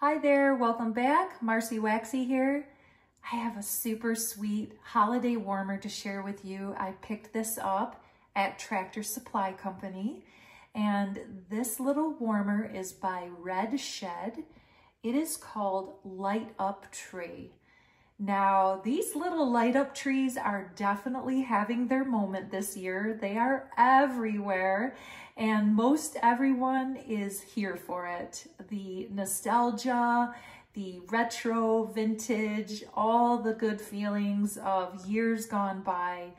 Hi there, welcome back. Marci Waxie here. I have a super sweet holiday warmer to share with you. I picked this up at Tractor Supply Company and this little warmer is by Red Shed. It is called Light Up Tree. Now, these little light up trees are definitely having their moment this year. They are everywhere and most everyone is here for it. The nostalgia, the retro, vintage, all the good feelings of years gone by.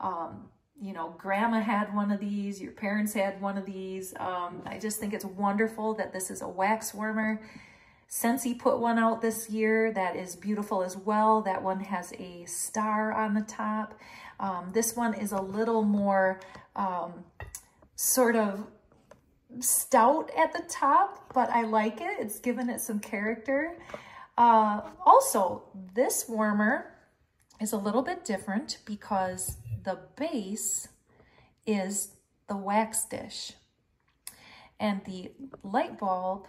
Um, you know, grandma had one of these, your parents had one of these. Um, I just think it's wonderful that this is a wax warmer Scentsy put one out this year that is beautiful as well. That one has a star on the top. Um, this one is a little more um, sort of stout at the top, but I like it. It's given it some character. Uh, also, this warmer is a little bit different because the base is the wax dish. And the light bulb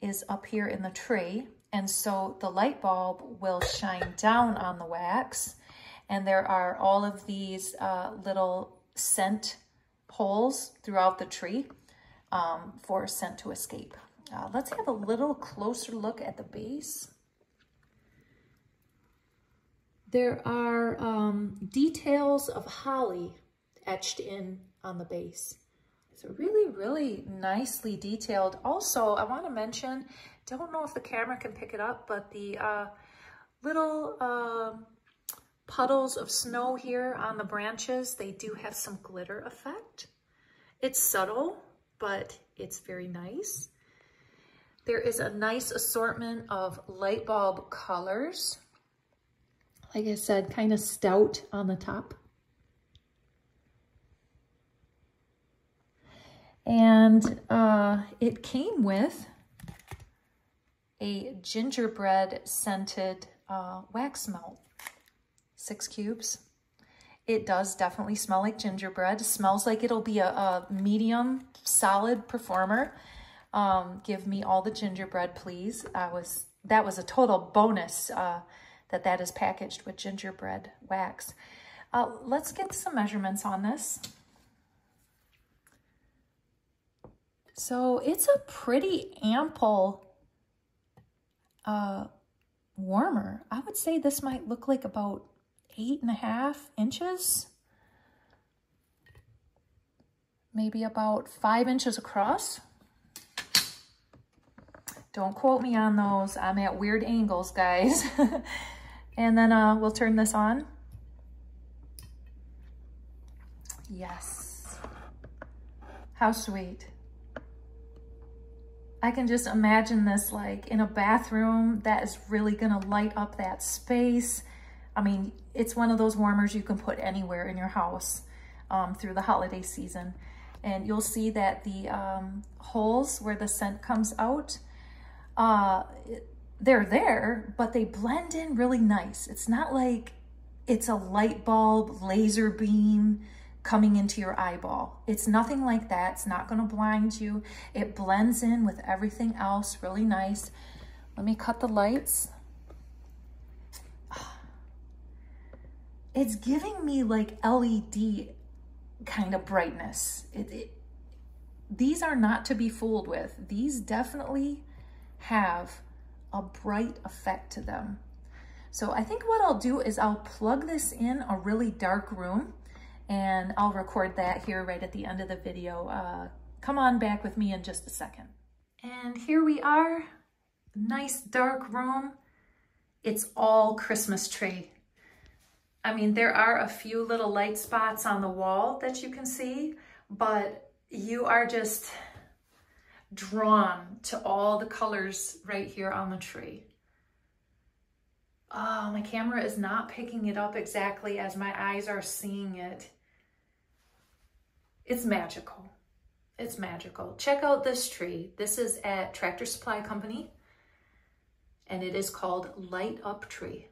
is up here in the tree. And so the light bulb will shine down on the wax. And there are all of these uh, little scent holes throughout the tree um, for scent to escape. Uh, let's have a little closer look at the base. There are um, details of holly etched in on the base. So really, really nicely detailed. Also, I want to mention, don't know if the camera can pick it up, but the uh, little uh, puddles of snow here on the branches, they do have some glitter effect. It's subtle, but it's very nice. There is a nice assortment of light bulb colors. Like I said, kind of stout on the top. And uh, it came with a gingerbread scented uh, wax melt, six cubes. It does definitely smell like gingerbread. It smells like it'll be a, a medium, solid performer. Um, give me all the gingerbread, please. I was That was a total bonus uh, that that is packaged with gingerbread wax. Uh, let's get some measurements on this. So it's a pretty ample uh, warmer. I would say this might look like about eight and a half inches. Maybe about five inches across. Don't quote me on those. I'm at weird angles, guys. and then uh, we'll turn this on. Yes. How sweet. I can just imagine this like in a bathroom that is really gonna light up that space. I mean, it's one of those warmers you can put anywhere in your house um, through the holiday season. And you'll see that the um, holes where the scent comes out, uh, they're there, but they blend in really nice. It's not like it's a light bulb, laser beam, coming into your eyeball. It's nothing like that. It's not going to blind you. It blends in with everything else really nice. Let me cut the lights. It's giving me like LED kind of brightness. It, it, these are not to be fooled with. These definitely have a bright effect to them. So I think what I'll do is I'll plug this in a really dark room and I'll record that here right at the end of the video. Uh, come on back with me in just a second. And here we are, nice dark room. It's all Christmas tree. I mean, there are a few little light spots on the wall that you can see, but you are just drawn to all the colors right here on the tree. Oh, my camera is not picking it up exactly as my eyes are seeing it. It's magical. It's magical. Check out this tree. This is at Tractor Supply Company and it is called Light Up Tree.